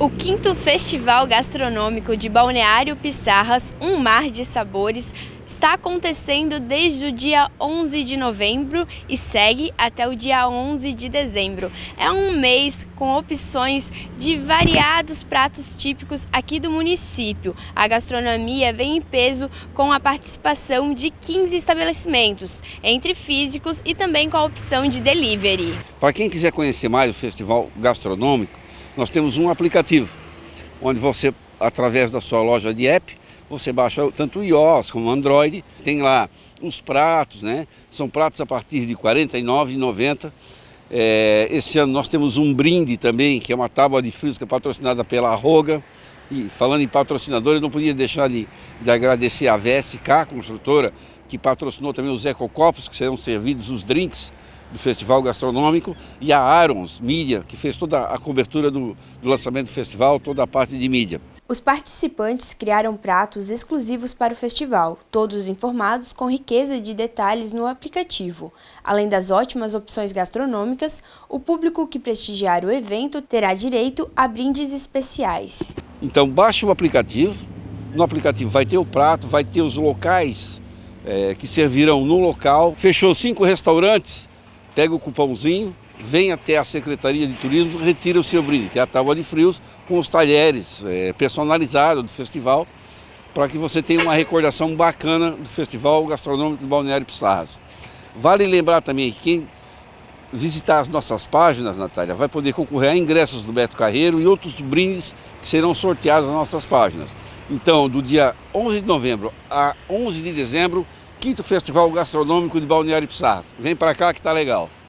O quinto Festival Gastronômico de Balneário Pissarras, Um Mar de Sabores, está acontecendo desde o dia 11 de novembro e segue até o dia 11 de dezembro. É um mês com opções de variados pratos típicos aqui do município. A gastronomia vem em peso com a participação de 15 estabelecimentos, entre físicos e também com a opção de delivery. Para quem quiser conhecer mais o Festival Gastronômico, nós temos um aplicativo, onde você, através da sua loja de app, você baixa tanto o iOS como o Android, tem lá os pratos, né? São pratos a partir de R$ 49,90. É, esse ano nós temos um brinde também, que é uma tábua de frios patrocinada pela Roga. E falando em patrocinadores, não podia deixar de, de agradecer a VSK, construtora, que patrocinou também os ecocopos, que serão servidos os drinks do Festival Gastronômico, e a Arons Mídia, que fez toda a cobertura do, do lançamento do festival, toda a parte de mídia. Os participantes criaram pratos exclusivos para o festival, todos informados com riqueza de detalhes no aplicativo. Além das ótimas opções gastronômicas, o público que prestigiar o evento terá direito a brindes especiais. Então baixe o aplicativo, no aplicativo vai ter o prato, vai ter os locais é, que servirão no local. Fechou cinco restaurantes, pega o cupomzinho, vem até a Secretaria de Turismo, retira o seu brinde, que é a tábua de frios, com os talheres é, personalizados do festival, para que você tenha uma recordação bacana do Festival Gastronômico do Balneário Pissarras. Vale lembrar também que quem visitar as nossas páginas, Natália, vai poder concorrer a ingressos do Beto Carreiro e outros brindes que serão sorteados nas nossas páginas. Então, do dia 11 de novembro a 11 de dezembro, quinto Festival Gastronômico de Balneário Pissarras. Vem para cá que está legal.